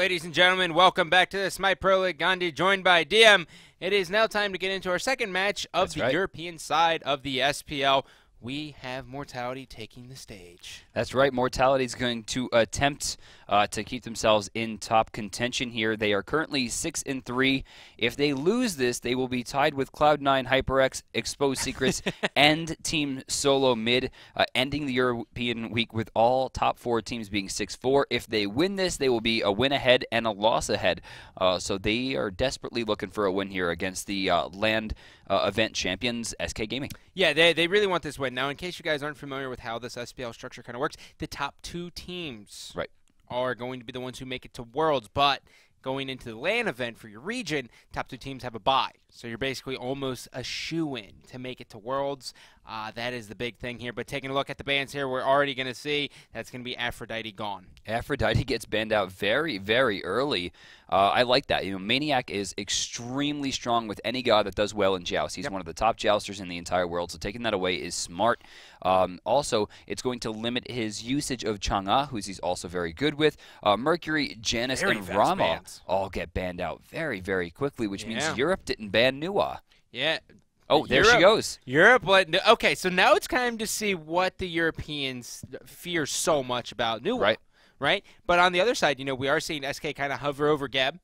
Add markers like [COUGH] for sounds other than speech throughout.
ladies and gentlemen. Welcome back to the Smite Pro League. Gandhi joined by DM. It is now time to get into our second match of That's the right. European side of the SPL. We have Mortality taking the stage. That's right. Mortality is going to attempt uh, to keep themselves in top contention here. They are currently six and three. If they lose this, they will be tied with Cloud9, HyperX, Exposed [LAUGHS] Secrets, and Team Solo Mid, uh, ending the European week with all top four teams being six four. If they win this, they will be a win ahead and a loss ahead. Uh, so they are desperately looking for a win here against the uh, LAN uh, event champions, SK Gaming. Yeah, they, they really want this win. Now, in case you guys aren't familiar with how this SPL structure kind of works, the top two teams Right. Are going to be the ones who make it to Worlds, but going into the LAN event for your region, top two teams have a bye. So you're basically almost a shoe in to make it to Worlds. Uh, that is the big thing here. But taking a look at the bans here, we're already going to see that's going to be Aphrodite gone. Aphrodite [LAUGHS] gets banned out very, very early. Uh, I like that. You know, Maniac is extremely strong with any god that does well in joust. He's Yep. one of the top jousters in the entire world, so taking that away is smart. Um, also, it's going to limit his usage of Chang'e, who's he's also very good with. Uh, Mercury, Janus, Very and Rama bans. all get banned out very, very quickly, which Yeah. means Europe didn't ban Nuwa. Yeah. Oh, there she goes. Europe, okay, so now it's time to see what the Europeans fear so much about New Right. right? But on the other side, you know, we are seeing SK kind of hover over Geb,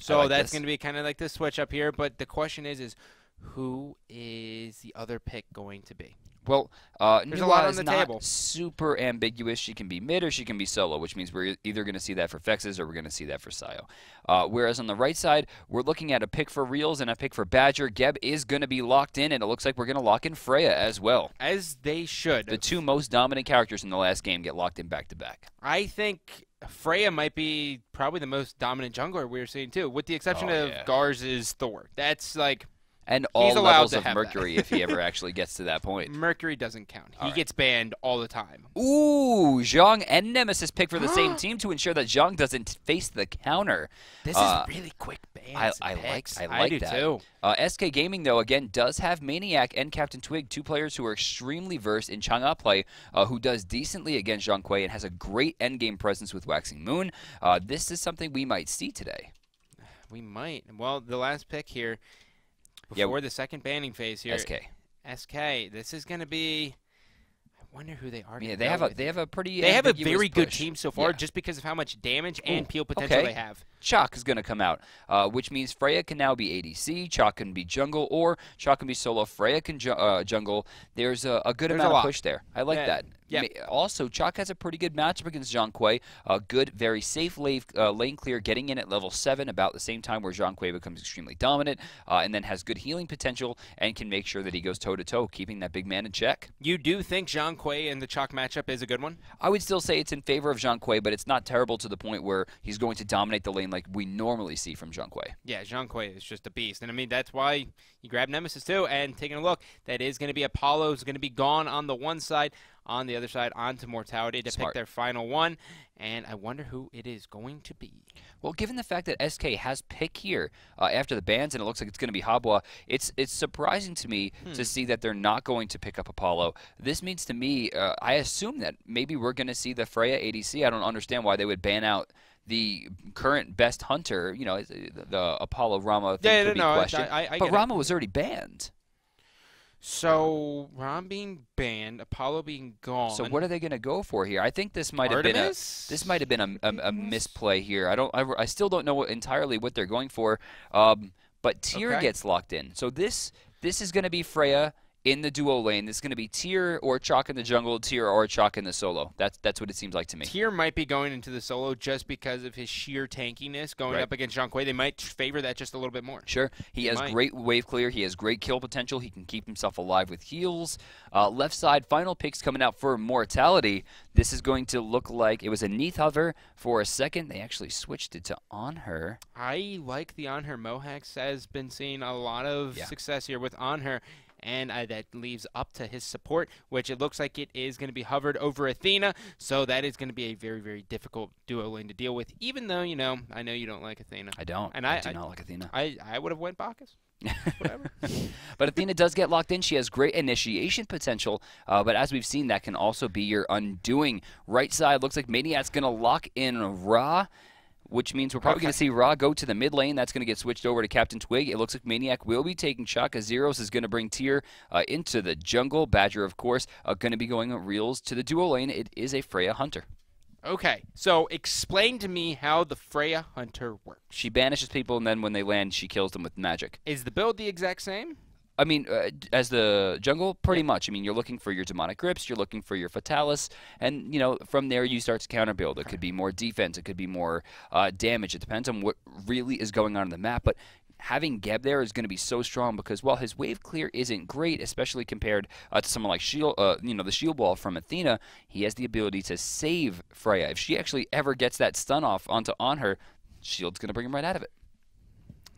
so like that's going to be kind of like the switch up here. But the question is, is who is the other pick going to be? Well, uh, There's a lot on the table. super ambiguous. She can be mid or she can be solo, which means we're either going to see that for Fexes or we're going to see that for Sayo. Uh, whereas on the right side, we're looking at a pick for Reels and a pick for Badger. Geb is going to be locked in, and it looks like we're going to lock in Freya as well. As they should. The two most dominant characters in the last game get locked in back to back. I think Freya might be probably the most dominant jungler we're seeing too, with the exception Oh, of yeah. Gar's Thor. That's like And all allowed levels of. Mercury if he ever [LAUGHS] actually gets to that point. Mercury doesn't count. He right. gets banned all the time. Ooh, Zhang and Nemesis pick for the same [GASPS] team to ensure that Zhang doesn't face the counter. This Uh, is really quick bans. I, I like. I like do that. too. Uh, SK Gaming though again does have Maniac and Captain Twig, two players who are extremely versed in Chang'e play, uh, who does decently against Zhang Kui and has a great endgame presence with Waxing Moon. Uh, this is something we might see today. We might. Well, the last pick here Yeah, before the second banning phase here. SK. SK. This is going to be. I wonder who they are. Yeah, they have a with they have a pretty They have a very good team so far, Yeah. just because of how much damage and peel potential okay. they have. Chaac is going to come out, uh, which means Freya can now be ADC, Chaac can be jungle, or Chaac can be solo. Freya can ju- uh, jungle. There's a, a good There's amount lot. of push there. I like Yeah, that. Yeah. Also, Chaac has a pretty good matchup against Kui. A good, very safe lane, uh, lane clear, getting in at level 7 about the same time where Kui becomes extremely dominant, uh, and then has good healing potential and can make sure that he goes toe-to-toe, keeping that big man in check. You do think Kui and the Chaac matchup is a good one? I would still say it's in favor of Kui, but it's not terrible to the point where he's going to dominate the lane like we normally see from Kui. Yeah, Kui is just a beast. And I mean, that's why you grab Nemesis too. And taking a look, that is going to be Apollo is going to be gone on the one side. On the other side, onto Mortality to Smart. pick their final one. And I wonder who it is going to be. Well, given the fact that SK has pick here uh, after the bans, and it looks like it's going to be Habwa, it's it's surprising to me Hmm. to see that they're not going to pick up Apollo. This means to me, uh, I assume that maybe we're going to see the Freya ADC. I don't understand why they would ban out the current best hunter. You know, uh, the Apollo Rama thing Yeah, could no, be no, questioned. I- I but get it. Rama was already banned. So, Rom being banned, Apollo being gone. So what are they going to go for here? I think this might have been a this might have been a, a, a misplay here. I don't. I, I still don't know what, entirely what they're going for. Um, but Tyr Okay. gets locked in. So this this is going to be Freya in the duo lane. This is going to be Tyr or Chaac in the jungle, Tyr or Chaac in the solo. That's that's what it seems like to me. Tyr might be going into the solo just because of his sheer tankiness going Right. up against Zhang Kui. They might favor that just a little bit more. Sure, he has might. great wave clear. He has great kill potential. He can keep himself alive with heals. Uh, left side, final picks coming out for Mortality. This is going to look like it was a Neith hover for a second. They actually switched it to Anhur. I like the Anhur Mohax has been seeing a lot of Yeah. success here with Anhur, and uh, that leaves up to his support, which it looks like it is going to be hovered over Athena. So that is going to be a very, very difficult duo lane to deal with. Even though you know, I know you don't like Athena. I don't. And I, I- do I- not like Athena. I I would have went Bacchus. Whatever. [LAUGHS] but Athena does get locked in. She has great initiation potential, uh, but as we've seen, that can also be your undoing. Right side looks like Maniac's going to lock in Ra. Which means we're probably Okay. going to see Ra go to the mid lane. That's going to get switched over to Captain Twig. It looks like Maniac will be taking Chaka. Zeros is going to bring Tyr uh, into the jungle. Badger, of course, uh, going to be going reels to the duo lane. It is a Freya Hunter. Okay, so explain to me how the Freya Hunter works. She banishes people, and then when they land, she kills them with magic. Is the build the exact same? I mean, uh, as the jungle, pretty much. I mean, you're looking for your demonic grips, you're looking for your fatalis, and you know from there you start to counter build. It could be more defense, it could be more uh, damage. It depends on what really is going on in the map. But having Geb there is going to be so strong because while his wave clear isn't great, especially compared uh, to someone like Shield, uh, you know, the shield wall from Athena, he has the ability to save Freya. If she actually ever gets that stun off onto Anhur, Shield's going to bring him right out of it.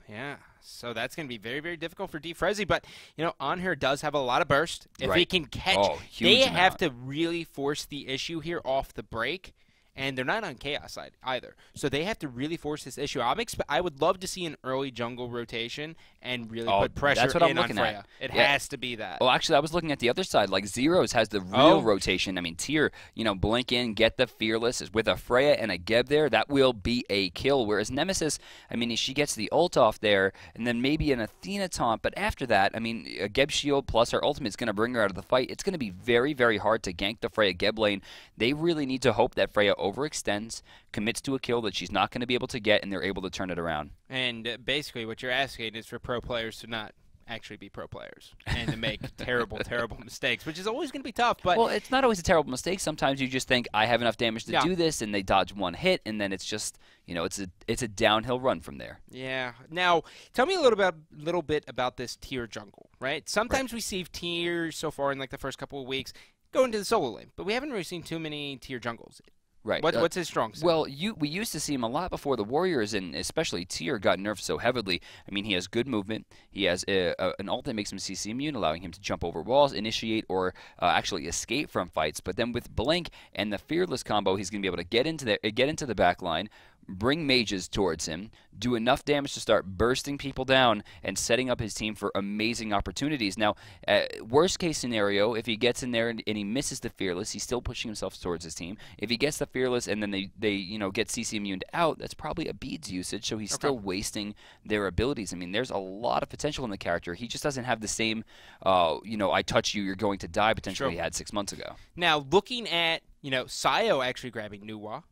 Yeah. So that's going to be very, very difficult for Defrezzi. But, you know, Anhur does have a lot of burst. If he can catch, Oh, they huge have to really force the issue here off the break. And they're not on Chaos side either. So they have to really force this issue. I'm expe- I would love to see an early jungle rotation and really Oh, put pressure that's what I'm looking at. It Yeah. has to be that. Well, actually, I was looking at the other side. Like Zeros has the real Oh. rotation. I mean, Tyr, you know, blink in, get the fearless is with a Freya and a Geb there. That will be a kill. Whereas Nemesis, I mean, she gets the ult off there, and then maybe an Athena taunt. But after that, I mean, a Geb shield plus her ultimate is going to bring her out of the fight. It's going to be very, very hard to gank the Freya Geb lane. They really need to hope that Freya overextends, commits to a kill that she's not going to be able to get, and they're able to turn it around. And uh, basically, what you're asking is for pro players to not actually be pro players and to make [LAUGHS] terrible, terrible mistakes, which is always going to be tough. But well, it's not always a terrible mistake. Sometimes you just think I have enough damage to Yeah. do this, and they dodge one hit, and then it's just you know it's a it's a downhill run from there. yeah, now tell me a little bit, little bit about this Tyr jungle. Right? Sometimes we see Tyrs so far in like the first couple of weeks go into the solo lane, but we haven't really seen too many Tyr jungles. Right. What, Uh, what's his strong suit? well, you we used to see him a lot before the Warriors, and especially Tyr got nerfed so heavily. I mean, he has good movement. He has a, a, an ult that makes him CC immune, allowing him to jump over walls, initiate, or uh, actually escape from fights. But then with Blink and the Fearless combo, he's going to be able to get into the get into the back line, bring mages towards him, do enough damage to start bursting people down, and setting up his team for amazing opportunities. Now, uh, worst case scenario, if he gets in there and, and he misses the Fearless, he's still pushing himself towards his team. If he gets the Fearless and then they, they you know get CC immune out, that's probably a beads usage, so he's Okay. still wasting their abilities. I mean, there's a lot of potential in the character. He just doesn't have the same, uh, you know, I touch you, you're going to die potential Sure. he had six months ago. now looking at you know Sayo actually grabbing Nuwa.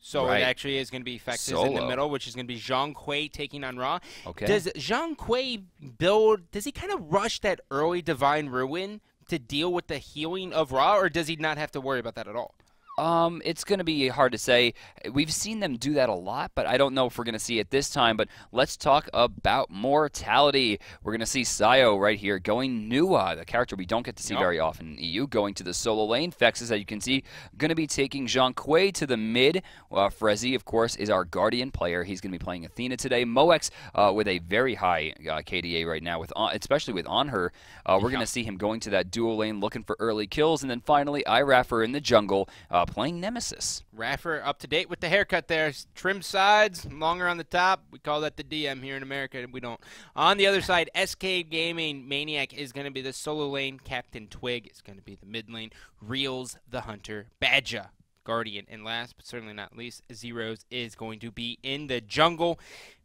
So Right. it actually is going to be effective in the middle, which is going to be Zhang Kui taking on Ra. Okay. Does Zhang Kui build? Does he kind of rush that early Divine Ruin to deal with the healing of Ra, or does he not have to worry about that at all? Um, it's going to be hard to say. We've seen them do that a lot, but I don't know if we're going to see it this time. But let's talk about mortality. We're going to see Sayo right here going Nuwa, the character we don't get to see Nope. very often in EU, going to the solo lane. Fex, as you can see, going to be taking Zhang Kui to the mid. Uh, Frezzy, of course, is our Guardian player. He's going to be playing Athena today. Moex uh, with a very high uh, KDA right now, with on, especially with Anhur. Uh, we're going to see him going to that dual lane looking for early kills. And then finally, Iraffer in the jungle uh, playing Nemesis. Raffer up to date with the haircut there. Trim sides, longer on the top. We call that the DM here in America. And we don't. On the other side, SK Gaming Maniac is going to be the solo lane. Captain Twig is going to be the mid lane. Reels the Hunter. Badger. Guardian. And last but certainly not least, Zeros is going to be in the jungle.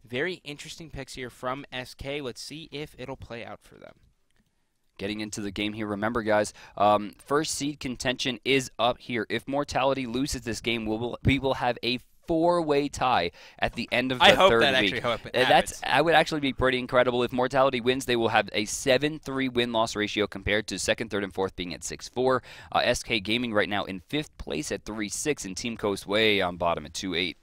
Very interesting picks here from SK. Let's see if it'll play out for them. Getting into the game here, remember, guys, um, first seed contention is up here. If Mortality loses this game, we will we will have a four-way tie at the end of the I hope third that week. actually hope Uh, That's happens. I would actually be pretty incredible if Mortality wins. They will have a seven-three win-loss ratio compared to second, third, and fourth being at six-four. Uh, SK Gaming right now in fifth place at three-six, and Team Coast way on bottom at two-eight.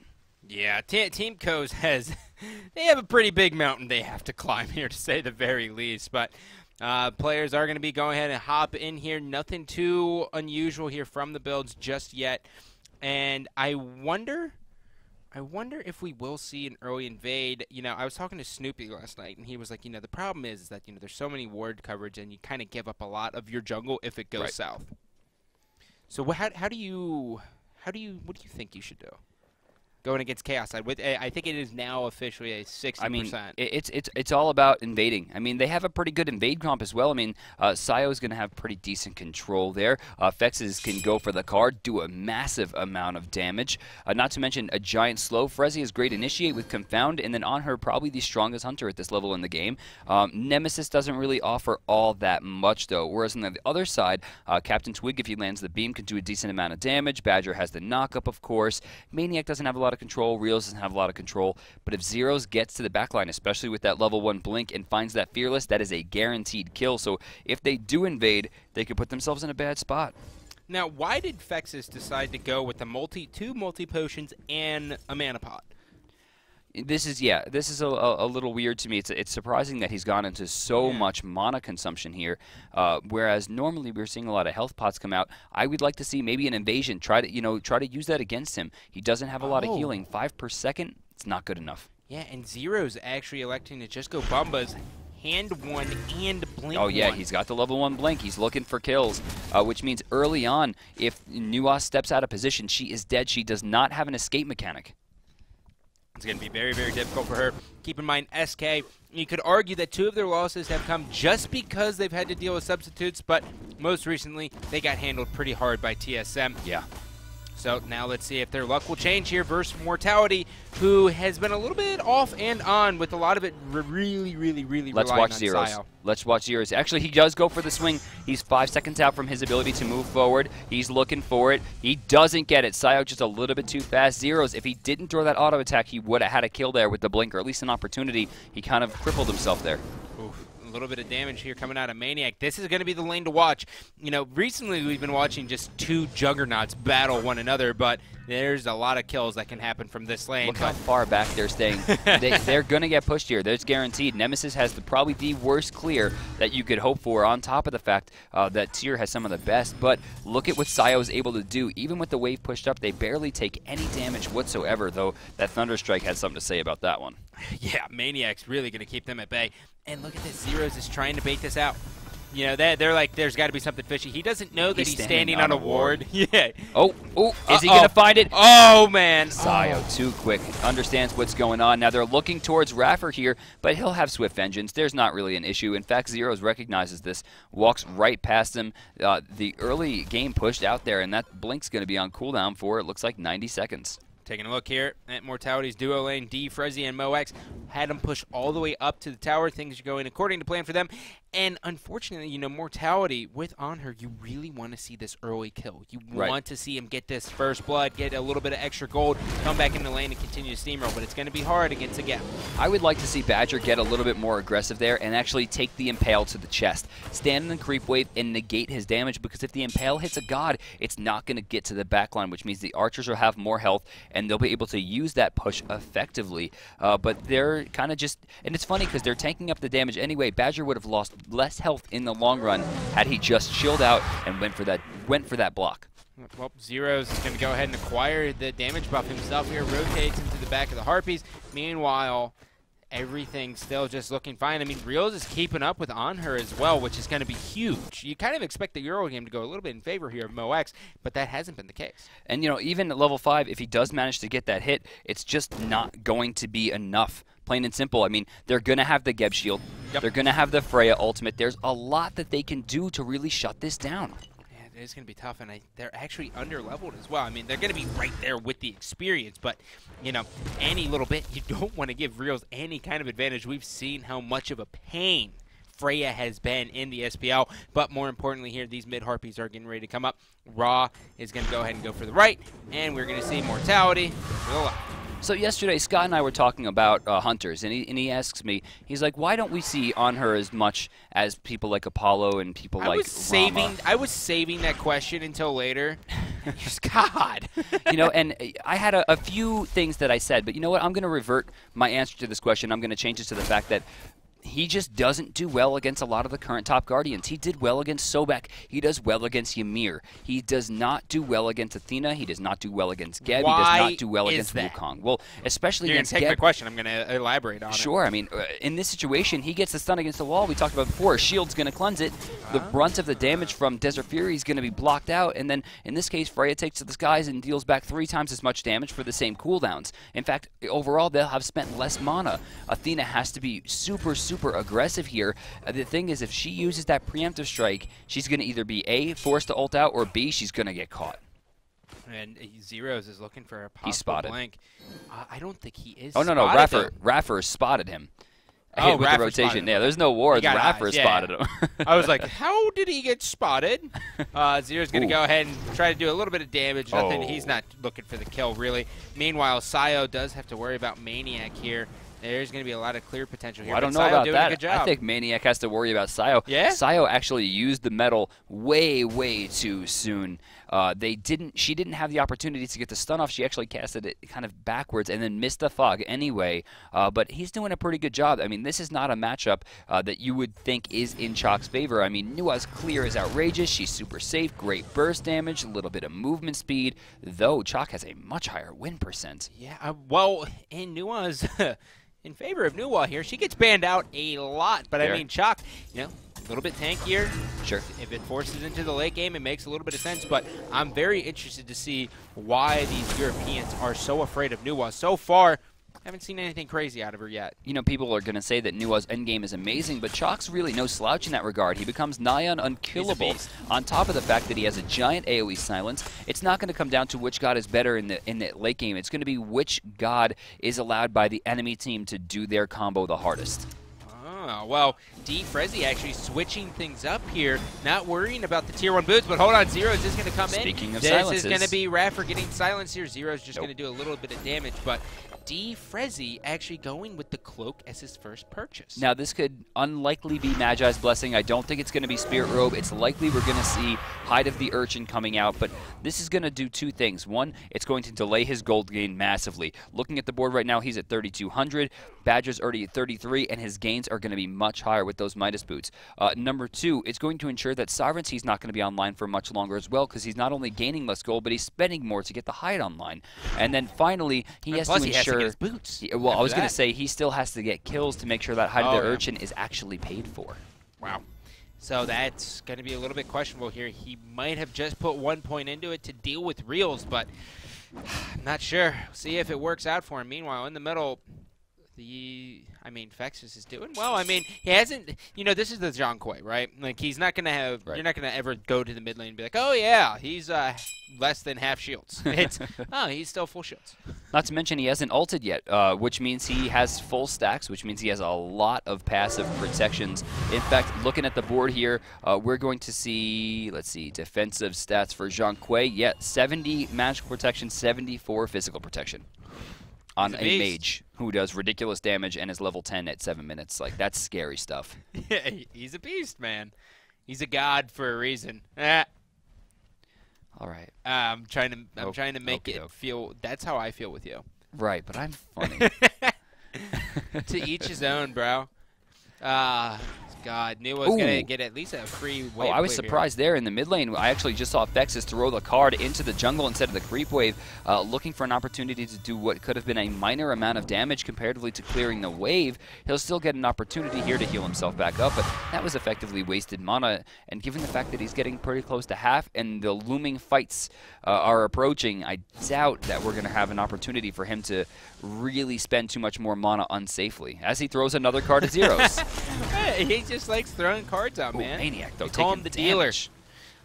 Yeah, Te- Team Coast has [LAUGHS] they have a pretty big mountain they have to climb here to say the very least. But uh, players are going to be going ahead and hop in here. Nothing too unusual here from the builds just yet. And I wonder, I wonder if we will see an early invade. You know, I was talking to Snoopy last night, and he was like, you know, the problem is, is that you know there's so many ward coverage, and you kind of give up a lot of your jungle if it goes Right. south. So how how do you how do you what do you think you should do? Going against Chaos Side. With I think it is now officially a 60%. I mean, it's it's it's all about invading. I mean, they have a pretty good invade comp as well. I mean, uh, Sayo is going to have pretty decent control there. Uh, Fexes can go for the card, do a massive amount of damage. Uh, not to mention a giant slow. Frezzy is great initiate with Confound, and then Anhur probably the strongest hunter at this level in the game. Um, Nemesis doesn't really offer all that much though. Whereas on the other side, uh, Captain Twig, if he lands the beam, can do a decent amount of damage. Badger has the knockup, of course. Maniac doesn't have a lot of control. Reels doesn't have a lot of control. But if Zeros gets to the backline, especially with that level 1 blink, and finds that Fearless, that is a guaranteed kill. So if they do invade, they could put themselves in a bad spot. Now, why did Fexus decide to go with the multi two multi potions and a mana pot? This is yeah. This is a, a, a, little weird to me. It's it's surprising that he's gone into so yeah. much mana consumption here, uh, whereas normally we're seeing a lot of health pots come out. I would like to see maybe an invasion. Try to you know try to use that against him. He doesn't have a lot oh. of healing. Five per second. It's not good enough. Yeah, and Zero's actually electing to just go Bumbas hand one and blink Oh yeah, one. he's got the level one blink. He's looking for kills, uh, which means early on, if Nuas steps out of position, she is dead. She does not have an escape mechanic. It's going to be very, very difficult for her. Keep in mind, SK, you could argue that two of their losses have come just because they've had to deal with substitutes, but most recently, they got handled pretty hard by TSM. Yeah. So now let's see if their luck will change here versus Mortality, who has been a little bit off and on with a lot of it really, really, really really. Let's watch Zeros. Sayo. Let's watch Zeros. Actually, he does go for the swing. He's five seconds out from his ability to move forward. He's looking for it. He doesn't get it. Sayo just a little bit too fast. Zeros, if he didn't throw that auto attack, he would have had a kill there with the blinker, at least an opportunity. He kind of crippled himself there. A little bit of damage here coming out of Maniac. This is going to be the lane to watch. You know, recently we've been watching just two juggernauts battle one another, but there's a lot of kills that can happen from this lane. Look how far back they're staying. [LAUGHS] they, are going to get pushed here. That's guaranteed. Nemesis has the, probably the worst clear that you could hope for, on top of the fact uh, that Tyr has some of the best. But look at what Sayo is able to do. Even with the wave pushed up, they barely take any damage whatsoever, though that Thunderstrike had something to say about that one. [LAUGHS] Yeah, Maniac's really going to keep them at bay. And look at this. Zeros is trying to bait this out. You know, they're, they're like, there's got to be something fishy. He doesn't know that he's, he's standing, standing, on, a ward. [LAUGHS] yeah. Oh, oh, is uh -oh. he going to find it? Oh, man. Sayo, oh. too quick, understands what's going on. Now they're looking towards Raffer here, but he'll have Swift Vengeance. There's not really an issue. In fact, Zeros recognizes this, walks right past him. Uh, the early game pushed out there, and that Blink's going to be on cooldown for, it looks like, 90 seconds. Taking a look here at Mortality's duo lane, D, Frezzy, and Mox. Had them push all the way up to the tower. Things are going according to plan for them. And unfortunately, you know, Mortality with Anhur, you really want to see this early kill. You right. want to see him get this first blood, get a little bit of extra gold, come back in the lane and continue to steamroll. But it's going to be hard against a gap. I would like to see Badger get a little bit more aggressive there and actually take the Impale to the chest. Stand in the creep wave and negate his damage because if the Impale hits a god, it's not going to get to the backline, which means the archers will have more health and they'll be able to use that push effectively. Uh, but they're kind of just, and it's funny because they're tanking up the damage anyway. Badger would have lost less health in the long run had he just chilled out and went for that went for that block. Well, Zeros is going to go ahead and acquire the damage buff himself here, rotates into the back of the Harpies. Meanwhile, everything still just looking fine. I mean, Reels is keeping up with Anhur as well, which is going to be huge. You kind of expect the Euro game to go a little bit in favor here of MoX, but that hasn't been the case. And, you know, even at level 5, if he does manage to get that hit, it's just not going to be enough. Plain and simple. I mean, they're going to have the Geb Shield. Yep. They're going to have the Freya ultimate. There's a lot that they can do to really shut this down it's going to be tough, and I, they're actually under-leveled as well. I mean, they're going to be right there with the experience, but, you know, any little bit, you don't want to give Reels any kind of advantage. We've seen how much of a pain Freya has been in the SPL, but more importantly here, these mid-Harpies are getting ready to come up. Ra is going to go ahead and go for the right, and we're going to see Mortality for the left. So yesterday, Scott and I were talking about uh, hunters, and he, and he asks me, he's like, why don't we see Anhur as much as people like Apollo and people I like was saving, Rama? I was saving that question until later. [LAUGHS] [LAUGHS] God. you know, and I had a, a, few things that I said, but you know what? I'm going to revert my answer to this question. I'm going to change it to the fact that he just doesn't do well against a lot of the current top guardians. He did well against Sobek. He does well against Ymir. He does not do well against Athena. He does not do well against Geb. Why he does not do well against that? Wukong. Well, especially You're against take my Geb. question. I'm gonna elaborate on it. Sure. I mean, uh, in this situation, he gets the stun against the wall. We talked about before. Shield's going to cleanse it. The Uh-huh. brunt of the damage from Desert Fury is going to be blocked out. And then, in this case, Freya takes to the skies and deals back three times as much damage for the same cooldowns. In fact, overall, they'll have spent less mana. Athena has to be super, super aggressive here. Uh, the thing is, if she uses that preemptive strike, she's going to either be A, forced to ult out, or B, she's going to get caught. And uh, Zeros is looking for a possible spotted. blank. Uh, I don't think he is. Oh, no, no. Raffer. Raffer spotted him. Oh, Hit with Raffer the rotation. spotted him. Yeah, there's no wards. Raffer yeah. spotted him. [LAUGHS] I was like, how did he get spotted? [LAUGHS] Uh, Zero's going to go ahead and try to do a little bit of damage. Nothing. Oh. He's not looking for the kill, really. Meanwhile, Sayo does have to worry about Maniac here. There's going to be a lot of clear potential here. Well, I don't know Sayo about doing A that. good job. I think Maniac has to worry about Sayo. Yeah? Sayo actually used the metal way, way too soon. Uh, they didn't. She didn't have the opportunity to get the stun off. She actually casted it kind of backwards and then missed the fog anyway. Uh, but he's doing a pretty good job. I mean, this is not a matchup uh, that you would think is in Chaac's favor. I mean, Nuwa's clear is outrageous. She's super safe. Great burst damage. A little bit of movement speed. Though Chaac has a much higher win percent. Yeah, uh, well, and Nuwa's [LAUGHS] in favor of Nuwa here. She gets banned out a lot, but Fair. I mean, Chaac, you know, a little bit tankier. Sure. If it forces into the late game, it makes a little bit of sense. But I'm very interested to see why these Europeans are so afraid of Nuwa. So far, haven't seen anything crazy out of her yet. you know, people are going to say that Nuwa's endgame is amazing, but Chaac's really no slouch in that regard. He becomes nigh on unkillable. On top of the fact that he has a giant AoE silence, it's not going to come down to which god is better in the in the late game. It's going to be which god is allowed by the enemy team to do their combo the hardest. Oh, well, D Frezzy actually switching things up here, not worrying about the tier one boots, but hold on, Zero's just going to come Speaking in. of this silences. is going to be Raffer getting silenced here. Zero's just Nope. going to do a little bit of damage, but D Frezzy actually going with the cloak as his first purchase. Now, this could unlikely be Magi's Blessing. I don't think it's going to be Spirit Robe. It's likely we're going to see Hide of the Urchin coming out, but this is going to do two things. One, it's going to delay his gold gain massively. Looking at the board right now, he's at 3,200. Badger's already at 33, and his gains are going to be much higher with those Midas boots. Uh, number two, it's going to ensure that Sovereignty's not going to be online for much longer as well, because he's not only gaining less gold, but he's spending more to get the Hide online. And then finally, he And has to he has to ensure. get his boots. Yeah, well, I was going to say he still has to get kills to make sure that Hide of Oh, the yeah. Urchin is actually paid for. Wow. So that's going to be a little bit questionable here. He might have just put one point into it to deal with reels, but [SIGHS] I'm not sure. See if it works out for him. Meanwhile, in the middle, the I mean, Fexus is doing well. I mean, he hasn't. You know, this is the John right? Like he's not going to have. Right. You're not going to ever go to the mid lane and be like, oh yeah, he's uh, less than half shields. [LAUGHS] It's oh, he's still full shields. Not to mention he hasn't ulted yet, uh, which means he has full stacks, which means he has a lot of passive protections. In fact, looking at the board here, uh, we're going to see, let's see, defensive stats for Zhang Kui. Yeah, 70 magical protection, 74 physical protection. On a a, mage who does ridiculous damage and is level 10 at 7 minutes. Like, that's scary stuff. [LAUGHS] Yeah, he's a beast, man. He's a god for a reason. Eh. All right. I'm trying to. I'm Oh, trying to make it okey-doke. feel. That's how I feel with you. Right, but I'm funny. [LAUGHS] [LAUGHS] to each his own, bro. Ah, God, knew was gonna get at least a free wave. Oh, I was wave here. surprised there in the mid lane. I actually just saw Vexus throw the card into the jungle instead of the creep wave, uh, looking for an opportunity to do what could have been a minor amount of damage comparatively to clearing the wave. He'll still get an opportunity here to heal himself back up, but that was effectively wasted mana. And given the fact that he's getting pretty close to half and the looming fights uh, are approaching, I doubt that we're going to have an opportunity for him to really spend too much more mana unsafely as he throws another card at [LAUGHS] zeros. [LAUGHS] He just likes throwing cards out, Ooh, man. Maniac, though, call him the dealer.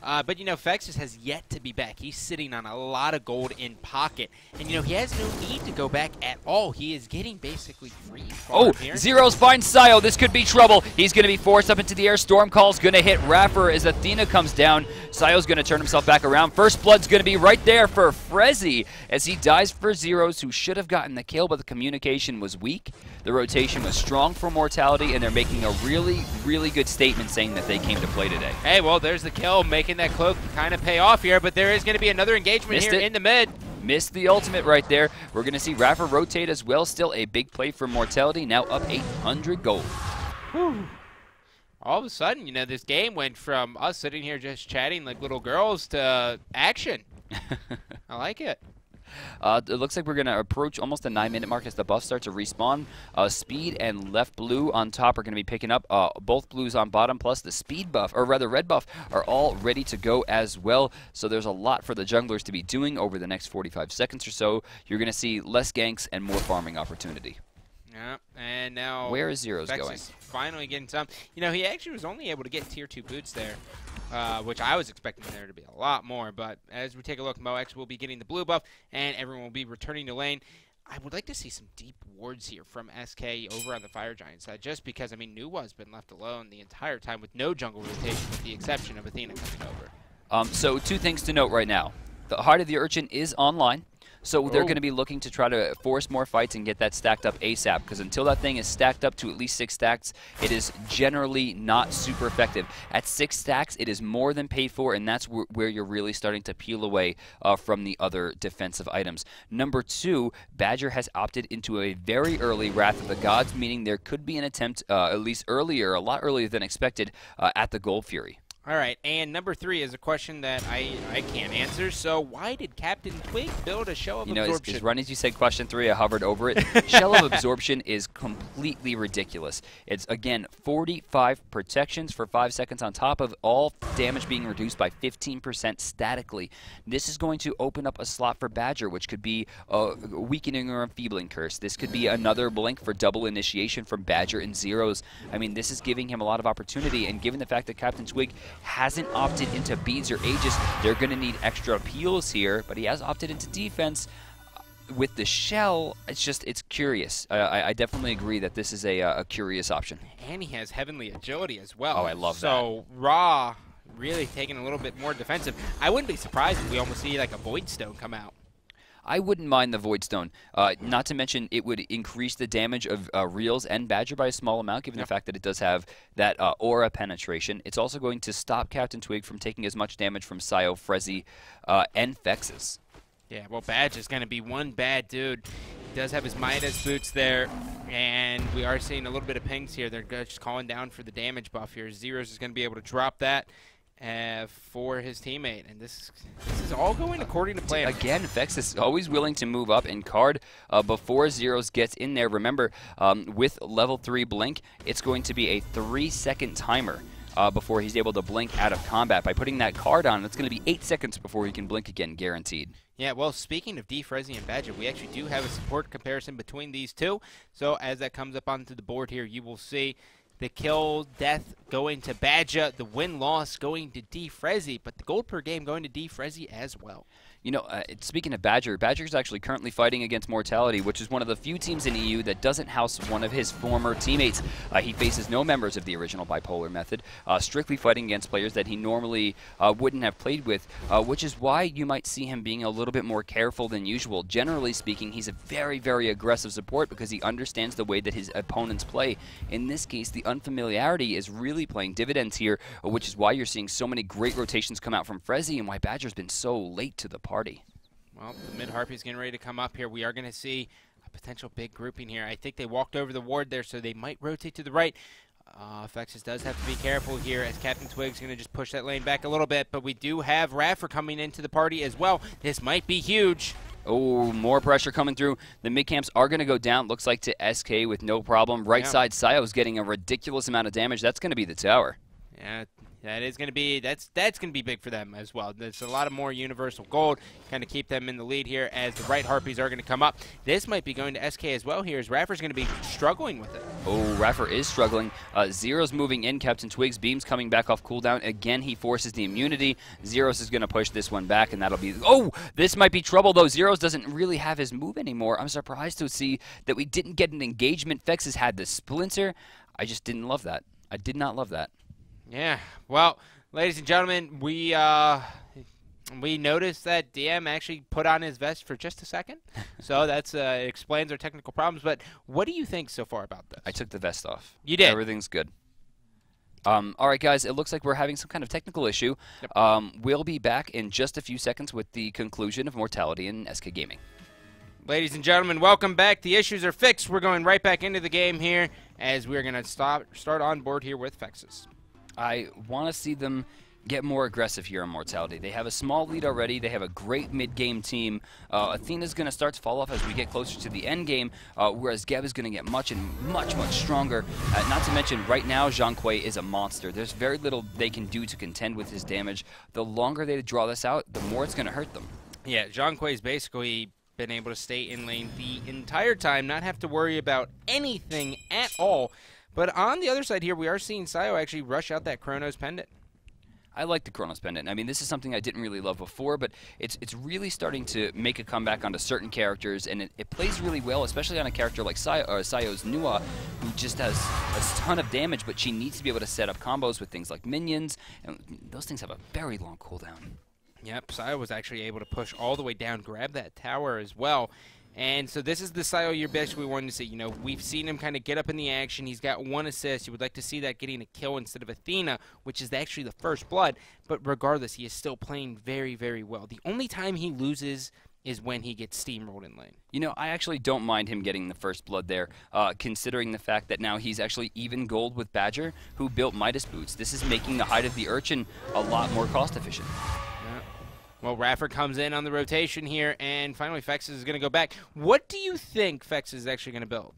Uh, but you know, Fexus has yet to be back. He's sitting on a lot of gold in pocket, and you know he has no need to go back at all. He is getting basically free. Oh, here. Zeros finds Sayo. This could be trouble. He's going to be forced up into the air. Storm Call's going to hit Raffer as Athena comes down. Sayo's going to turn himself back around. First Blood's going to be right there for Frezzy as he dies for Zeros, who should have gotten the kill, but the communication was weak. The rotation was strong for Mortality, and they're making a really, really good statement saying that they came to play today. Hey, well, there's the kill, making that cloak kind of pay off here. But there is going to be another engagement Missed here it. in the mid. Missed the ultimate right there. We're going to see Raffer rotate as well. Still a big play for Mortality, now up 800 gold. Whew. All of a sudden, you know, this game went from us sitting here just chatting like little girls to action. [LAUGHS] I like it. Uh, it looks like we're going to approach almost the nine-minute mark as the buffs start to respawn. Uh, speed and left blue on top are going to be picking up. Uh, both blues on bottom, plus the speed buff, or rather red buff, are all ready to go as well. So there's a lot for the junglers to be doing over the next 45 seconds or so. You're going to see less ganks and more farming opportunity. Yeah, and now where is Zeros Vex going? Is finally getting some. You know, he actually was only able to get tier two boots there, uh, which I was expecting there to be a lot more. But as we take a look, Mox will be getting the blue buff, and everyone will be returning to lane. I would like to see some deep wards here from SK over on the Fire Giant side, just because, I mean, Nuwa's been left alone the entire time with no jungle rotation, with the exception of Athena coming over. Um, so two things to note right now. The Heart of the Urchin is online. So they're Oh. going to be looking to try to force more fights and get that stacked up ASAP. Because until that thing is stacked up to at least six stacks, it is generally not super effective. At six stacks, it is more than paid for, and that's wh where you're really starting to peel away uh, from the other defensive items. Number two, Badger has opted into a very early Wrath of the Gods, meaning there could be an attempt, uh, at least earlier, a lot earlier than expected, uh, at the Gold Fury. All right, and number three is a question that I, I can't answer. So why did Captain Twig build a Shell of You know, as, absorption? as running as you said question three, I hovered over it. [LAUGHS] Shell of absorption is completely ridiculous. It's again 45 protections for five seconds on top of all damage being reduced by 15% statically. This is going to open up a slot for Badger, which could be a weakening or enfeebling curse. This could be another blink for double initiation from Badger and Zeros. I mean, this is giving him a lot of opportunity, and given the fact that Captain Twig hasn't opted into beads or aegis, they're going to need extra appeals here, but he has opted into defense with the shell, it's just it's curious. Uh, I, I definitely agree that this is a, a curious option. and he has heavenly agility as well. Oh, I love that. so, Ra really taking a little bit more defensive. I wouldn't be surprised if we almost see like a Void Stone come out. I wouldn't mind the Void Stone. Uh, not to mention, it would increase the damage of uh, Reels and Badger by a small amount, given Yep. the fact that it does have that uh, aura penetration. It's also going to stop Captain Twig from taking as much damage from Sayo, Frezzy, uh, and Fexes. Yeah, well, Badge is going to be one bad dude. He does have his Midas boots there, and we are seeing a little bit of pings here. They're just calling down for the damage buff here. Zeros is going to be able to drop that uh, for his teammate, and this this is all going according to plan. Again, Vex is always willing to move up and card uh, before Zeros gets in there. Remember, um, with level 3 Blink, it's going to be a 3 second timer. Uh, before he's able to blink out of combat. By putting that card on, it's going to be 8 seconds before he can blink again, guaranteed. Yeah, well, speaking of Defrezzy and Badger, we actually do have a support comparison between these two. So as that comes up onto the board here, you will see the kill death going to Badger, the win loss going to D Defrezzy, but the gold per game going to D Defrezzy as well. You know, uh, speaking of Badger, Badger's actually currently fighting against Mortality, which is one of the few teams in EU that doesn't house one of his former teammates. Uh, he faces no members of the original Bipolar Method, uh, strictly fighting against players that he normally uh, wouldn't have played with, uh, which is why you might see him being a little bit more careful than usual. Generally speaking, he's a very, very aggressive support because he understands the way that his opponents play. In this case, the unfamiliarity is really playing dividends here, which is why you're seeing so many great rotations come out from Frezzy and why Badger's been so late to the party. Well, the mid Harpy's getting ready to come up here. We are going to see a potential big grouping here. I think they walked over the ward there, so they might rotate to the right. Uh, Fexus does have to be careful here as Captain Twig's going to just push that lane back a little bit, but we do have Raffer coming into the party as well. This might be huge. Oh, more pressure coming through. The mid camps are going to go down. Looks like to SK with no problem. Right Yeah. side, Sayo's getting a ridiculous amount of damage. That's going to be the tower. Yeah, that is going to be that's that's going to be big for them as well. There's a lot of more universal gold, kind of keep them in the lead here as the right harpies are going to come up. This might be going to SK as well here as Raffer's going to be struggling with it. Oh, Raffer is struggling. Uh, Zero's moving in. Captain Twig's beam's coming back off cooldown. Again, he forces the immunity. Zeros is going to push this one back, and that'll be... Oh, this might be trouble, though. Zeros doesn't really have his move anymore. I'm surprised to see that we didn't get an engagement. Fex has had the Splinter. I just didn't love that. I did not love that. Yeah. Well, ladies and gentlemen, we uh we noticed that DM actually put on his vest for just a second. [LAUGHS] so that's uh explains our technical problems, but what do you think so far about this? I took the vest off. You did. Everything's good. Um, all right, guys. It looks like we're having some kind of technical issue. Yep. Um, we'll be back in just a few seconds with the conclusion of Mortality in SK Gaming. Ladies and gentlemen, welcome back. The issues are fixed. We're going right back into the game here as we're going to start start on board here with Fexus. I want to see them get more aggressive here on Mortality. They have a small lead already. They have a great mid-game team. Uh, Athena's going to start to fall off as we get closer to the end game, uh, whereas Geb is going to get much and much, much stronger. Uh, not to mention, right now, Zhang is a monster. There's very little they can do to contend with his damage. The longer they draw this out, the more it's going to hurt them. Yeah, Zhang basically been able to stay in lane the entire time, not have to worry about anything at all. But on the other side here, we are seeing Sayo actually rush out that Chronos Pendant. I like the Chronos Pendant. I mean, this is something I didn't really love before, but it's it's really starting to make a comeback onto certain characters, and it, it plays really well, especially on a character like Sayo, uh, Sayo's Nuwa, who just has a ton of damage, but she needs to be able to set up combos with things like minions, and those things have a very long cooldown. Yep, Sayo was actually able to push all the way down, grab that tower as well. And so this is the Sayo you're basically wanting to see. You know, we've seen him kind of get up in the action. He's got one assist. You would like to see that getting a kill instead of Athena, which is actually the first blood. But regardless, he is still playing very, very well. The only time he loses is when he gets steamrolled in lane. You know, I actually don't mind him getting the first blood there, uh, considering the fact that now he's actually even gold with Badger, who built Midas boots. This is making the Hide of the Urchin a lot more cost efficient. Well, Raffer comes in on the rotation here, and finally Fexus is going to go back. What do you think Fexus is actually going to build?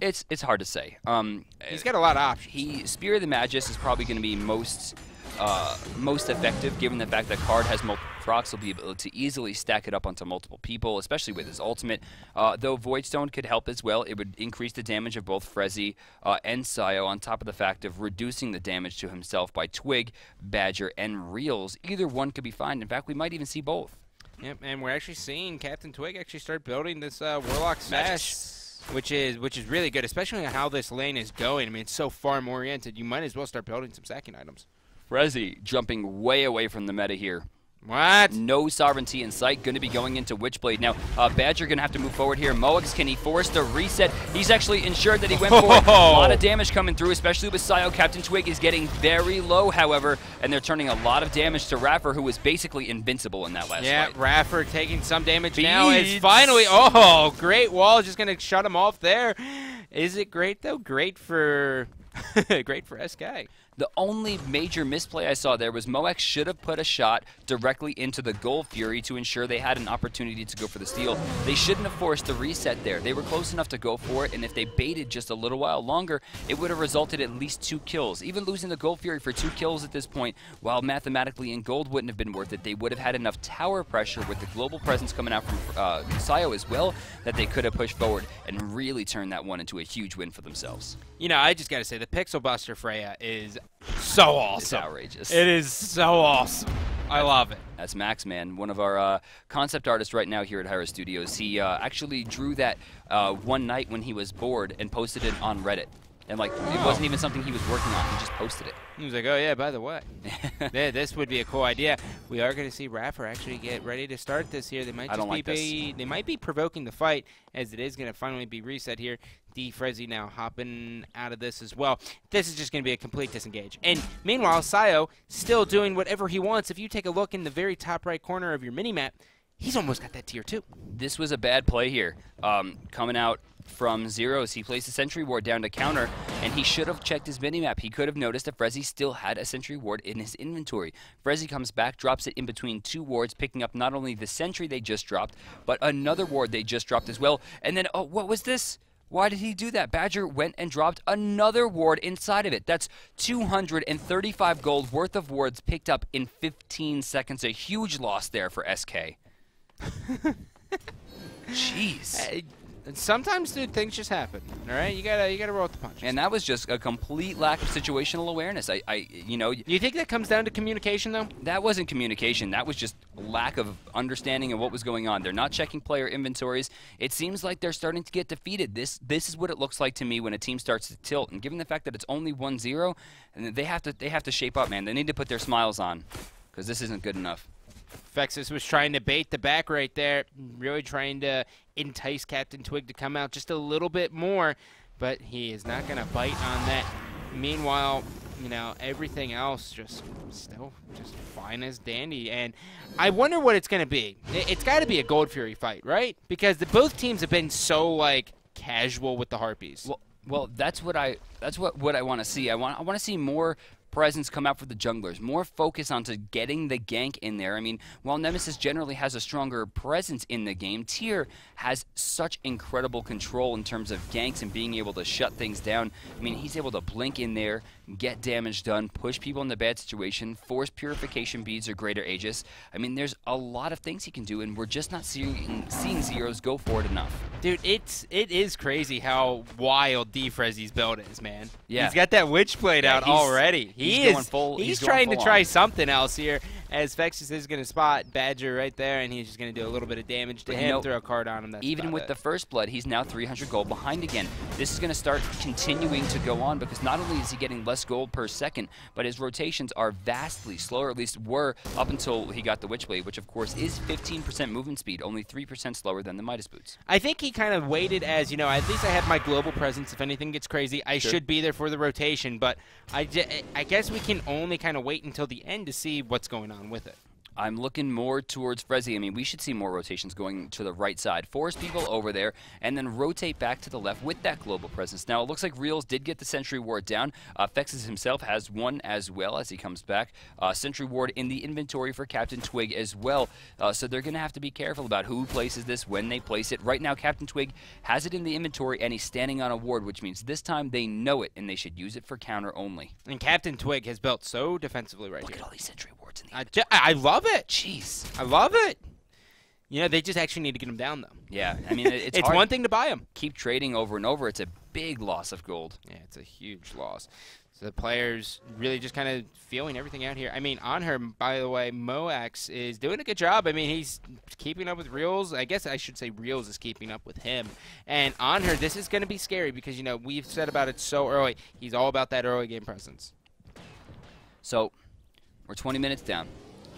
It's it's hard to say. Um, He's got a lot of options. He Spear of the Magus is probably going to be most uh, most effective, given the fact that Card has multiple procs. He'll be able to easily stack it up onto multiple people, especially with his ultimate. Uh, though Voidstone could help as well. It would increase the damage of both Frezzy uh, and Sayo, on top of the fact of reducing the damage to himself by Twig, Badger, and Reels. Either one could be fine. In fact, we might even see both. Yep, and we're actually seeing Captain Twig actually start building this uh, Warlock Sash which is which is really good, especially how this lane is going. I mean, it's so farm oriented. You might as well start building some sacking items. Frezi jumping way away from the meta here. What? No sovereignty in sight. Going to be going into Witchblade. Now, uh, Badger going to have to move forward here. Moix, can he force the reset? He's actually ensured that he went for it. A lot of damage coming through, especially with Sayo. Captain Twig is getting very low, however, and they're turning a lot of damage to Raffer, who was basically invincible in that last yeah, fight. Yeah, Raffer taking some damage Beads. now. Is finally, oh, great wall. Just going to shut him off there. Is it great, though? Great for, [LAUGHS] great for SK. The only major misplay I saw there was Moex should have put a shot directly into the Gold Fury to ensure they had an opportunity to go for the steal. They shouldn't have forced the reset there. They were close enough to go for it, and if they baited just a little while longer, it would have resulted at least two kills. Even losing the Gold Fury for two kills at this point, while mathematically in gold wouldn't have been worth it, they would have had enough tower pressure with the global presence coming out from uh, Sayo as well that they could have pushed forward and really turned that one into a huge win for themselves. You know, I just got to say, the Pixel Buster Freya is so awesome. It's outrageous. It is so awesome. I love it. That's Max, man, one of our uh, concept artists right now here at Hi-Rez Studios. He uh, actually drew that uh, one night when he was bored and posted it on Reddit. And like, oh. it wasn't even something he was working on. He just posted it. He was like, "Oh yeah, by the way, [LAUGHS] yeah, this would be a cool idea. We are going to see Raffer actually get ready to start this here. They might just like be they might be provoking the fight as it is going to finally be reset here. D Frezi now hopping out of this as well. This is just going to be a complete disengage. And meanwhile, Sayo still doing whatever he wants. If you take a look in the very top right corner of your mini map, he's almost got that tier two. This was a bad play here. Um, coming out from zeros. He placed a sentry ward down to counter, and he should have checked his minimap. He could have noticed that Frezi still had a sentry ward in his inventory. Frezi comes back, drops it in between two wards, picking up not only the sentry they just dropped, but another ward they just dropped as well. And then, oh, what was this? Why did he do that? Badger went and dropped another ward inside of it. That's 235 gold worth of wards picked up in 15 seconds. A huge loss there for SK. [LAUGHS] Jeez. And sometimes, dude, things just happen. All right, you gotta you gotta roll with the punches. And that was just a complete lack of situational awareness. I, I, you know. You think that comes down to communication, though? That wasn't communication. That was just lack of understanding of what was going on. They're not checking player inventories. It seems like they're starting to get defeated. This, this is what it looks like to me when a team starts to tilt. And given the fact that it's only 1-0, and they have to, they have to shape up, man. They need to put their smiles on, because this isn't good enough. Fexus was trying to bait the back right there, really trying to entice Captain Twig to come out just a little bit more, but he is not going to bite on that. Meanwhile, you know, everything else just still just fine as dandy. And I wonder what it's going to be. It's got to be a Gold Fury fight, right? Because the, both teams have been so, like, casual with the Harpies. Well, Well, that's what I that's what, what I want to see. I want I want to see more presence come out for the junglers, more focus onto getting the gank in there. I mean, while Nemesis generally has a stronger presence in the game, Tyr has such incredible control in terms of ganks and being able to shut things down. I mean, he's able to blink in there, get damage done, push people in the bad situation, force purification beads or greater Aegis. I mean, there's a lot of things he can do, and we're just not seeing seeing Zeros go for it enough. Dude, it's it is crazy how wild Defrezzy's build is, man. Yeah. He's got that Witchblade Yeah, out already. He he's is going full- he's, he's trying to full try something else here as Vexus is going to spot Badger right there and he's just going to do a little bit of damage to But you him, know, throw a card on him. That's Even with it. the first blood, he's now 300 gold behind again. This is going to start continuing to go on because not only is he getting less gold per second, but his rotations are vastly slower, at least were up until he got the Witchblade, which of course is 15% movement speed, only 3% slower than the Midas boots. I think he kind of waited as, you know, at least I have my global presence. If anything gets crazy, I Sure. should be there for the rotation. But I, I guess we can only kind of wait until the end to see what's going on with it. I'm looking more towards Frezzy. I mean, we should see more rotations going to the right side. Force people over there, and then rotate back to the left with that global presence. Now, it looks like Reels did get the Sentry Ward down. Uh, Fexus himself has one as well as he comes back. Uh, Sentry Ward in the inventory for Captain Twig as well. Uh, so they're going to have to be careful about who places this, when they place it. Right now, Captain Twig has it in the inventory, and he's standing on a ward, which means this time they know it, and they should use it for counter only. And Captain Twig has built so defensively right Look here. at all these Sentry Wards I, ju- I love it. Jeez. I love it. You know, they just actually need to get him down, though. Yeah, I mean, it's, [LAUGHS] It's, hard. one thing to buy him. keep trading over and over, it's a big loss of gold. Yeah, it's a huge loss. So the players really just kind of feeling everything out here. I mean, Anhur, by the way, Moex is doing a good job. I mean, he's keeping up with Reels. I guess I should say Reels is keeping up with him. And Anhur, this is going to be scary because, you know, we've said about it so early. He's all about that early game presence. So we're 20 minutes down.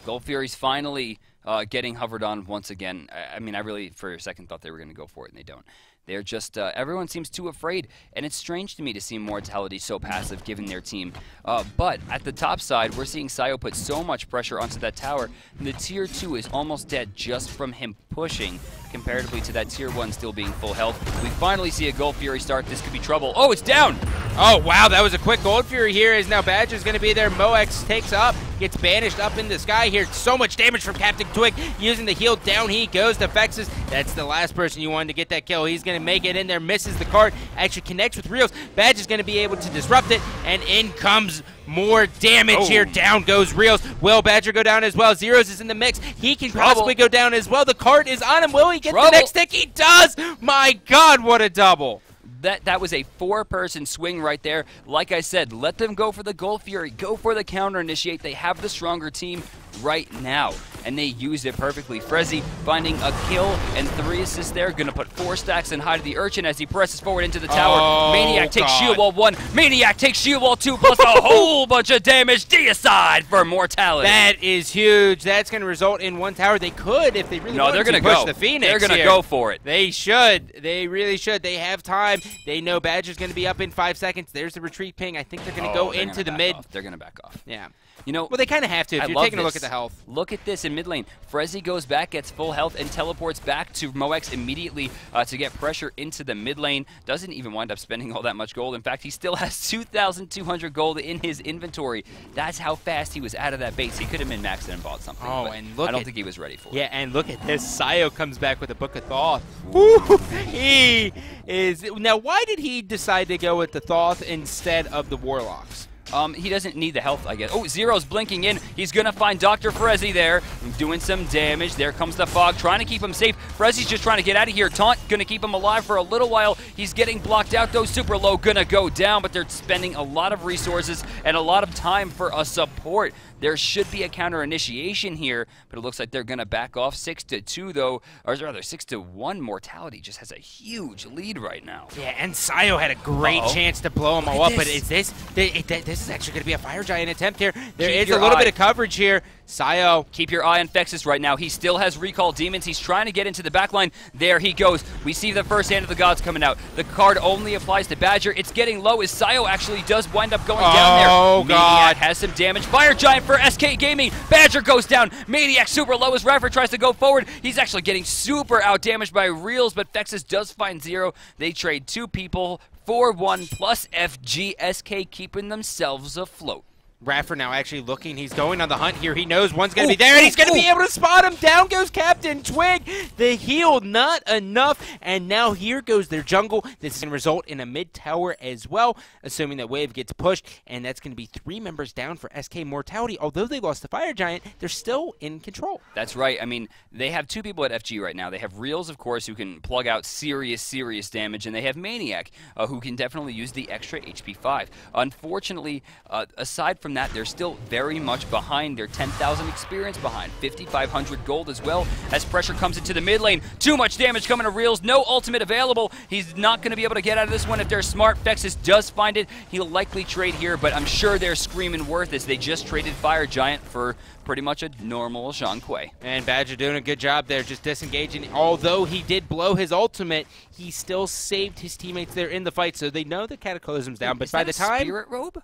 Gold Fury's finally uh, getting hovered on once again. I, I mean, I really, for a second, thought they were going to go for it, and they don't. They're just, uh, everyone seems too afraid, and it's strange to me to see Mortality so passive given their team. Uh, but at the top side, we're seeing Sayo put so much pressure onto that tower, the tier 2 is almost dead just from him pushing, comparatively to that tier 1 still being full health. We finally see a Gold Fury start. This could be trouble. Oh, it's down! Oh, wow, that was a quick Gold Fury here as now Badger's going to be there. Moex takes up, gets banished up in the sky here. So much damage from Captain Twig using the heal. Down he goes to Fexus. That's the last person you wanted to get that kill. He's going to make it in there, misses the card, actually connects with Reels. Badger's going to be able to disrupt it, and in comes more damage Oh. here. Down goes Reels. Will Badger go down as well? Zeros is in the mix. He can Trouble. possibly go down as well. The card is on him. Will he get Trouble. the next tick? He does! My God, what a double! That that was a four-person swing right there. Like I said, let them go for the Gold Fury. Go for the counter initiate. They have the stronger team right now, and they used it perfectly. Frezzy finding a kill and three assists there. Gonna put four stacks and hide of the Urchin as he presses forward into the tower. Oh, Maniac takes God. shield wall one. Maniac takes shield wall two plus a [LAUGHS] whole bunch of damage. Deicide for mortality. That is huge. That's going to result in one tower. They could, if they really no, they're gonna to, push go. the Phoenix. They're gonna here. go for it. They should. They really should. They have time. They know Badger's going to be up in five seconds. There's the retreat ping. I think they're going to Oh, go into the mid. off. They're gonna back off. Yeah. You know, Well, they kind of have to. If I you're love taking a look at the health. Look at this in mid lane. Frezzy goes back, gets full health, and teleports back to Moex immediately uh, to get pressure into the mid lane. Doesn't even wind up spending all that much gold. In fact, he still [LAUGHS] has 2,200 gold in his inventory. That's how fast he was out of that base. He could have been maxed and bought something. Oh, and look I don't at- think he was ready for it. Yeah, and look at this. Sayo comes back with a Book of Thoth. Woo! [LAUGHS] He is. Now, why did he decide to go with the Thoth instead of the Warlocks? Um, he doesn't need the health, I guess. Oh, Zero's blinking in. He's gonna find Dr. Frezzy there, doing some damage. There comes the fog, trying to keep him safe. Frezzy's just trying to get out of here. Taunt gonna keep him alive for a little while. He's getting blocked out though. Super low gonna go down, but they're spending a lot of resources and a lot of time for a support. There should be a counter initiation here, but it looks like they're gonna back off six to two though, or rather six to one. Mortality just has a huge lead right now. Yeah, and Sayo had a great Uh-oh. chance to blow him all up, at but this. is this th- this is actually going to be a fire giant attempt here? There Keep is a little eye. bit of coverage here. Sayo. Keep your eye on Fexus right now. He still has Recall Demons. He's trying to get into the backline. There he goes. We see the first Hand of the Gods coming out. The card only applies to Badger. It's getting low as Sayo actually does wind up going down there. Oh, God. Maniac has some damage. Fire Giant for SK Gaming. Badger goes down. Maniac super low as Raffer tries to go forward. He's actually getting super out damaged by Reels, but Fexus does find zero. They trade two people. 4-1 plus FG. SK keeping themselves afloat. Raffer now actually looking. He's going on the hunt here. He knows one's going to be there, and he's going to be able to spot him. Down goes Captain Twig. The heal, not enough. And now here goes their jungle. This is going to result in a mid tower as well, assuming that Wave gets pushed. And that's going to be three members down for SK Mortality. Although they lost the Fire Giant, they're still in control. That's right. I mean, they have two people at FG right now. They have Reels, of course, who can plug out serious, serious damage, and they have Maniac, uh, who can definitely use the extra HP 5. Unfortunately, uh, aside from that, they're still very much behind. They're 10,000 experience behind, 5,500 gold as well. As pressure comes into the mid lane, too much damage coming to Reels. No ultimate available. He's not going to be able to get out of this one if they're smart. Fexus does find it. He'll likely trade here, but I'm sure they're screaming worth as they just traded Fire Giant for pretty much a normal Zhang Kui. And Badger doing a good job there, just disengaging. Although he did blow his ultimate, he still saved his teammates there in the fight, so they know the Cataclysm's down. But Is by the time, Spirit Robe?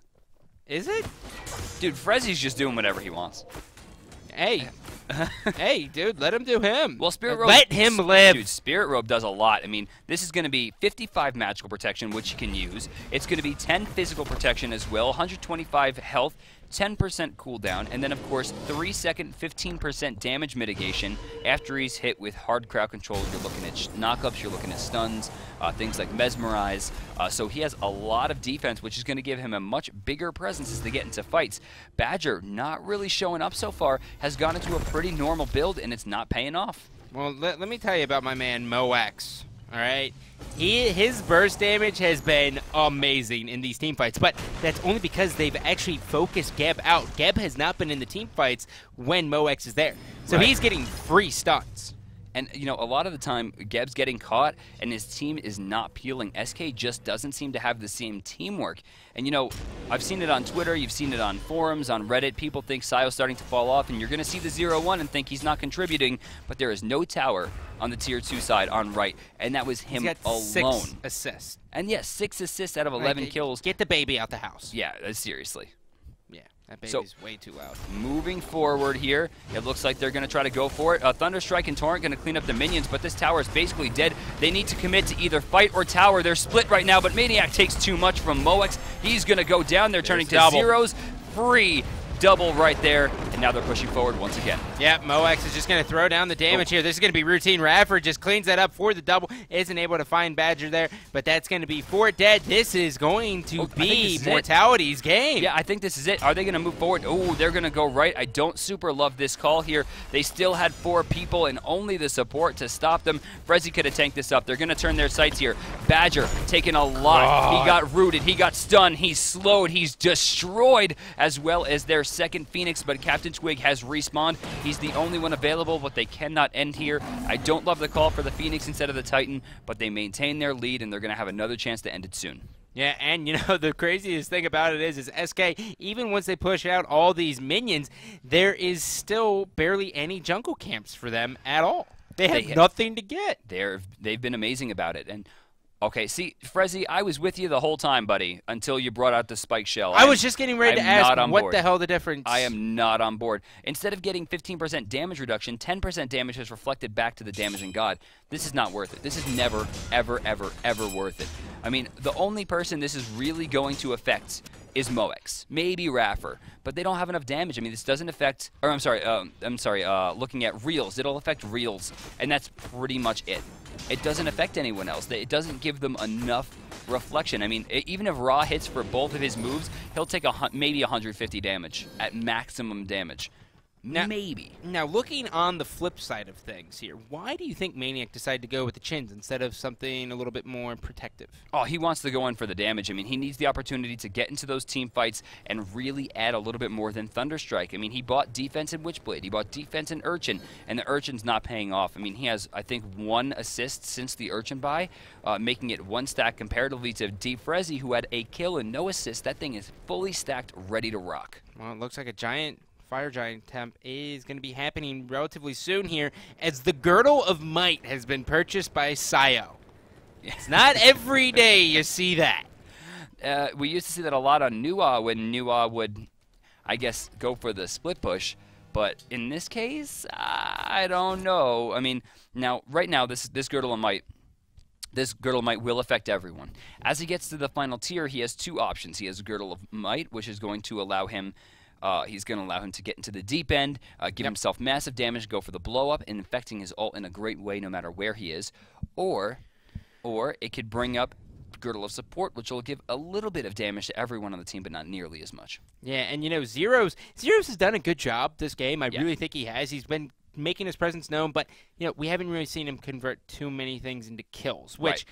Is it? Dude, Frezzy's just doing whatever he wants. Hey, [LAUGHS] hey, dude, let him do him. Well, Spirit uh, Robe. Let him live. Dude, Spirit Robe does a lot. I mean, this is going to be 55 magical protection, which you can use. It's going to be 10 physical protection as well, 125 health, 10% cooldown, and then, of course, 3 second, 15% damage mitigation after he's hit with hard crowd control. You're looking at knockups, you're looking at stuns, uh, things like Mesmerize. Uh, so he has a lot of defense, which is going to give him a much bigger presence as they get into fights. Badger, not really showing up so far, has gone into a pretty normal build, and it's not paying off. Well, let, let me tell you about my man Mox. All right, he his burst damage has been amazing in these team fights, but that's only because they've actually focused Geb out. Geb has not been in the team fights when Mox is there, so Right. he's getting free stuns. And you know, a lot of the time, Geb's getting caught, and his team is not peeling. SK just doesn't seem to have the same teamwork. And you know, I've seen it on Twitter, you've seen it on forums, on Reddit. People think Sayo's starting to fall off, and you're going to see the 0-1 and think he's not contributing. But there is no tower on the tier two side on right, and that was him alone. six assists. And yes, six assists out of 11 Like, kills. Get the baby out the house. Yeah, uh, seriously. That baby's So- way too loud. Moving forward here, it looks like they're going to try to go for it. Uh, Thunderstrike and Torrent going to clean up the minions, but this tower is basically dead. They need to commit to either fight or tower. They're split right now, but Maniac takes too much from Moex. He's going to go down. They're turning to double. zeros. Free double right there, and now they're pushing forward once again. Yeah, Mox is just going to throw down the damage Oh. here. This is going to be routine. Raffer just cleans that up for the double. Isn't able to find Badger there, but that's going to be four dead. This is going to Oh, be is it. Mortality's game. Yeah, I think this is it. Are they going to move forward? Oh, they're going to go right. I don't super love this call here. They still had four people and only the support to stop them. Frezzy could have tanked this up. They're going to turn their sights here. Badger taking a lot. God. He got rooted. He got stunned. He's slowed. He's destroyed, as well as their second Phoenix. But Captain Twig has respawned. He's the only one available, but they cannot end here. I don't love the call for the Phoenix instead of the Titan, but they maintain their lead and they're going to have another chance to end it soon. Yeah, and you know [LAUGHS] the craziest thing about it is, is SK. Even once they push out all these minions, there is still barely any jungle camps for them at all. They have They- nothing to get. they're they've been amazing about it. And okay, see, Frezzy, I was with you the whole time, buddy, until you brought out the spike shell. I I'm- was just getting ready to I'm ask what board. the hell the difference. I am not on board. Instead of getting 15% damage reduction, 10% damage is reflected back to the damaging god. This is not worth it. This is never, ever, ever, ever worth it. I mean, the only person this is really going to affect is Moex, maybe Raffer, but they don't have enough damage. I mean, this doesn't affect, or I'm sorry, um, I'm sorry, uh, looking at Reels, it'll affect Reels, and that's pretty much it. It doesn't affect anyone else. It doesn't give them enough reflection. I mean, even if Ra hits for both of his moves, he'll take a maybe 150 damage at maximum damage. Now- maybe. Now, looking on the flip side of things here, why do you think Maniac decided to go with the chins instead of something a little bit more protective? Oh, he wants to go in for the damage. I mean, he needs the opportunity to get into those team fights and really add a little bit more than Thunderstrike. I mean, he bought defense in Witchblade, he bought defense in Urchin, and the Urchin's not paying off. I mean, he has, I think, one assist since the Urchin buy, uh, making it one stack comparatively to Deep Frezzy, who had a kill and no assist. That thing is fully stacked, ready to rock. Well, it looks like a giant Fire Giant temp is going to be happening relatively soon here as the Girdle of Might has been purchased by Sayo. It's not [LAUGHS] every day you see that. Uh, we used to see that a lot on Nuwa when Nuwa would, I guess, go for the split push. But in this case, I don't know. I mean, now right now this this girdle of might, this girdle of might will affect everyone. As he gets to the final tier, he has two options. He has girdle of might, which is going to allow him. Uh, he's going to allow him to get into the deep end, uh, give Yep. himself massive damage, go for the blow up, and infecting his ult in a great way, no matter where he is. Or, or it could bring up girdle of support, which will give a little bit of damage to everyone on the team, but not nearly as much. Yeah, and you know, Zeros Zeros has done a good job this game. I Yeah. really think he has. He's been making his presence known, but you know, we haven't really seen him convert too many things into kills, which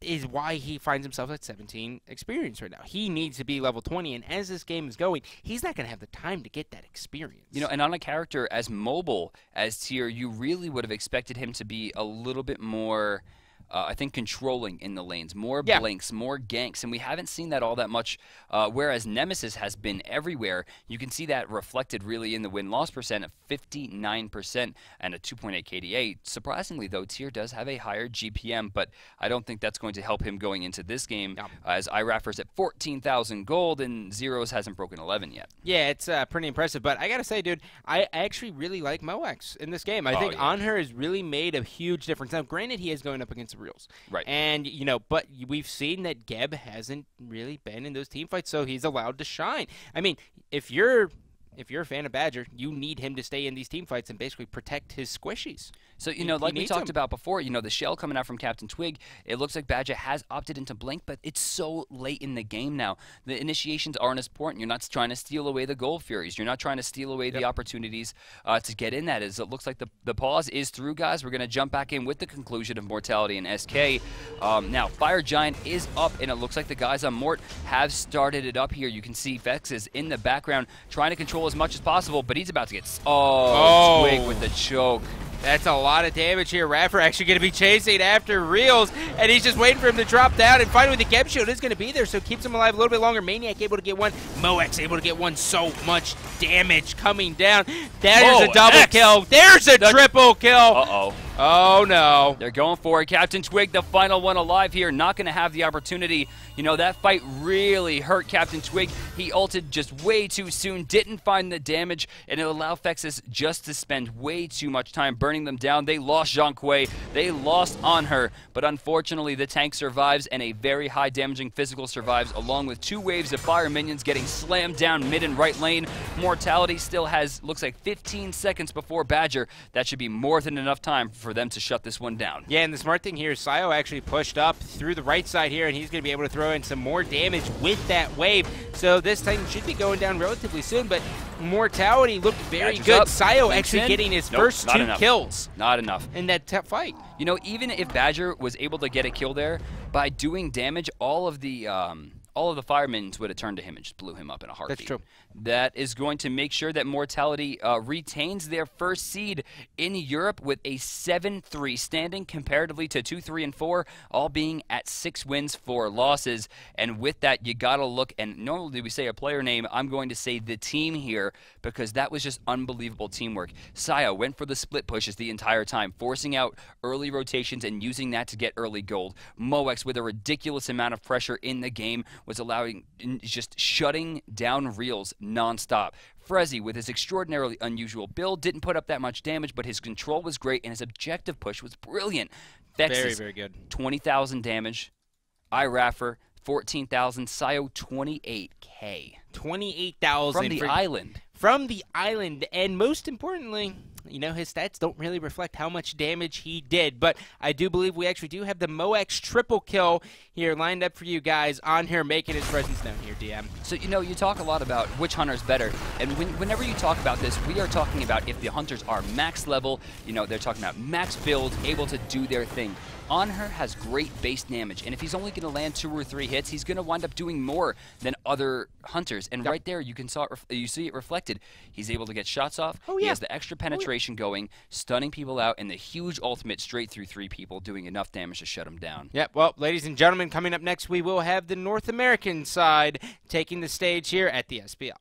is why he finds himself at 17 experience right now. He needs to be level 20, and as this game is going, he's not going to have the time to get that experience. You know, and on a character as mobile as Tyr, you really would have expected him to be a little bit more, uh, I think, controlling in the lanes, more Yeah. blinks, more ganks, and we haven't seen that all that much. Uh, whereas Nemesis has been everywhere. You can see that reflected really in the win loss percent of 59% and a 2.8 KDA. Surprisingly, though, Tyr does have a higher GPM, but I don't think that's going to help him going into this game. No. As Iraffer's at 14,000 gold and Zeros hasn't broken 11 yet. Yeah, it's uh, pretty impressive. But I gotta say, dude, I actually really like Moex in this game. I Oh, think yeah. Anhur has really made a huge difference. Now, granted, he is going up against the Reels, Right. And you know, but we've seen that Geb hasn't really been in those team fights, so he's allowed to shine. I mean, if you're if you're a fan of Badger, you need him to stay in these team fights and basically protect his squishies. So you know, he like we talked him. about before, you know, the shell coming out from Captain Twig, it looks like Badger has opted into Blink, but it's so late in the game now. The initiations aren't as important. You're not trying to steal away the Gold Furies. You're not trying to steal away the opportunities uh, to get in. That is, it looks like the the pause is through, guys. We're gonna jump back in with the conclusion of Mortality and SK. Um, now, Fire Giant is up, and it looks like the guys on Mort have started it up here. You can see Vex is in the background trying to control as much as possible, but he's about to get s- oh, Oh. Twig with the choke. That's a lot of damage here. Raffer actually going to be chasing after Reels, and he's just waiting for him to drop down. And finally, the Geb shield is going to be there, so keeps him alive a little bit longer. Maniac able to get one. Moex able to get one. So much damage coming down. There's a double kill. There's a The- triple kill. Uh-oh. Oh no. They're going for it. Captain Twig, the final one alive here, not going to have the opportunity. You know, that fight really hurt Captain Twig. He ulted just way too soon, didn't find the damage, and it allowed Fexus just to spend way too much time burning them down. They lost Zhang Kui. They lost Anhur, but unfortunately, the tank survives, and a very high damaging physical survives, along with two waves of fire minions getting slammed down mid and right lane. Mortality still has, looks like 15 seconds before Badger. That should be more than enough time for them to shut this one down. Yeah, and the smart thing here is Sayo actually pushed up through the right side here, and he's going to be able to throw in some more damage with that wave. So this Titan should be going down relatively soon, but Mortality looked very Badger's good. up. Sayo Links actually in. getting his Nope, first two enough. kills Not enough. in that fight. You know, even if Badger was able to get a kill there by doing damage, all of the um, all of the firemen would have turned to him and just blew him up in a heartbeat. true. That is going to make sure that Mortality uh, retains their first seed in Europe with a 7-3 standing comparatively to 2-3 and 4, all being at six wins, four losses. And with that, you gotta look. And normally we say a player name. I'm going to say the team here because that was just unbelievable teamwork. Sayo went for the split pushes the entire time, forcing out early rotations and using that to get early gold. Moex with a ridiculous amount of pressure in the game was allowing just shutting down Reels nonstop. Frezzy, with his extraordinarily unusual build, didn't put up that much damage, but his control was great and his objective push was brilliant. Fexus, Very, very good. 20,000 damage. Iraffer, 14,000. Sayo, 28k. 28,000 From the island. from the island. And most importantly, you know, his stats don't really reflect how much damage he did. But I do believe we actually do have the Moex triple kill here lined up for you guys on here, making his presence known here, DM. So, you know, you talk a lot about which hunter's better. And when, whenever you talk about this, we are talking about if the hunters are max level, you know, they're talking about max build, able to do their thing. Anhur has great base damage, and if he's only going to land two or three hits, he's going to wind up doing more than other hunters. And Yep. right there, you can saw it ref- you see it reflected. He's able to get shots off. Oh, He has the extra oh, penetration going, stunning people out, and the huge ultimate straight through three people, doing enough damage to shut them down. Yep. Well, ladies and gentlemen, coming up next, we will have the North American side taking the stage here at the SPL.